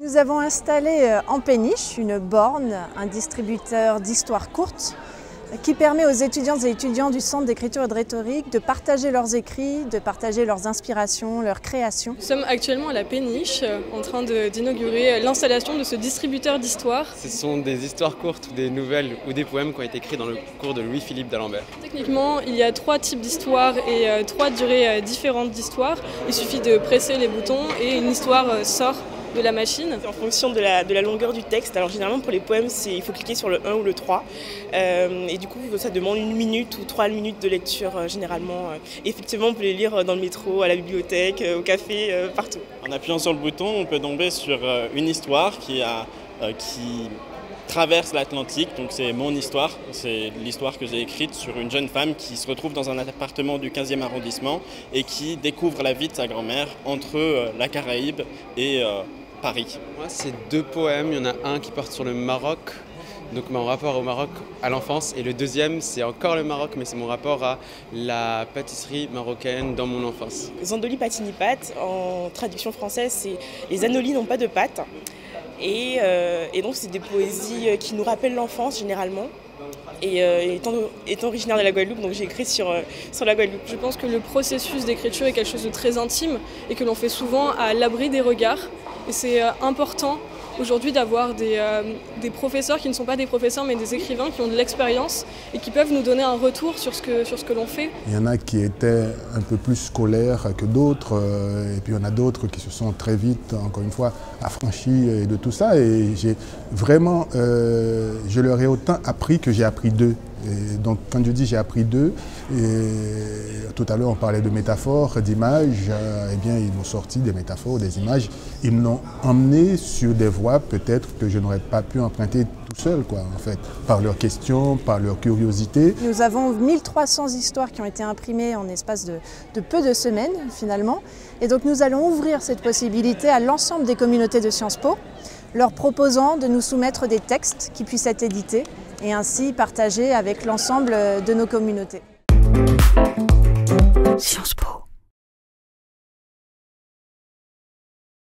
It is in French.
Nous avons installé euh, en péniche une borne, un distributeur d'histoires courtes qui permet aux étudiantes et étudiants du Centre d'écriture et de rhétorique de partager leurs écrits, de partager leurs inspirations, leurs créations. Nous sommes actuellement à la péniche euh, en train d'inaugurer euh, l'installation de ce distributeur d'histoires. Ce sont des histoires courtes, des nouvelles ou des poèmes qui ont été écrits dans le cours de Louis-Philippe d'Alembert. Techniquement, il y a trois types d'histoires et trois durées différentes d'histoires. Il suffit de presser les boutons et une histoire sort de la machine En fonction de la, de la, longueur du texte. Alors généralement pour les poèmes, il faut cliquer sur le 1 ou le 3. Euh, et du coup, ça demande une minute ou trois minutes de lecture euh, généralement. effectivement, on peut les lire dans le métro, à la bibliothèque, au café, euh, partout. En appuyant sur le bouton, on peut tomber sur une histoire qui, a, qui traverse l'Atlantique. Donc c'est mon histoire, c'est l'histoire que j'ai écrite sur une jeune femme qui se retrouve dans un appartement du 15e arrondissement et qui découvre la vie de sa grand-mère entre la Caraïbe et Paris. Moi, c'est deux poèmes. Il y en a un qui porte sur le Maroc, donc mon rapport au Maroc à l'enfance, et le deuxième, c'est encore le Maroc, mais c'est mon rapport à la pâtisserie marocaine dans mon enfance. Zandoli patini pâte, en traduction française, c'est les anolis n'ont pas de pâte. Et, euh, et donc, c'est des poésies qui nous rappellent l'enfance généralement. Et euh, étant, originaire de la Guadeloupe, donc j'ai écrit sur, euh, la Guadeloupe. Je pense que le processus d'écriture est quelque chose de très intime et que l'on fait souvent à l'abri des regards. Et c'est euh, important aujourd'hui d'avoir des, des, professeurs qui ne sont pas des professeurs mais des écrivains qui ont de l'expérience et qui peuvent nous donner un retour sur ce que, sur ce que l'on fait. Il y en a qui étaient un peu plus scolaires que d'autres et puis il y en a d'autres qui se sont très vite, encore une fois, affranchis de tout ça et j'ai vraiment, je leur ai autant appris que j'ai appris d'eux. Donc quand je dis j'ai appris d'eux, tout à l'heure on parlait de métaphores, d'images, euh, eh bien ils m'ont sorti des métaphores, des images. Ils m'ont emmené sur des voies peut-être que je n'aurais pas pu emprunter tout seul, quoi, en fait, par leurs questions, par leur curiosité. Nous avons 1300 histoires qui ont été imprimées en espace de peu de semaines finalement. Et donc nous allons ouvrir cette possibilité à l'ensemble des communautés de Sciences Po, leur proposant de nous soumettre des textes qui puissent être édités et ainsi partager avec l'ensemble de nos communautés. Sciences Po.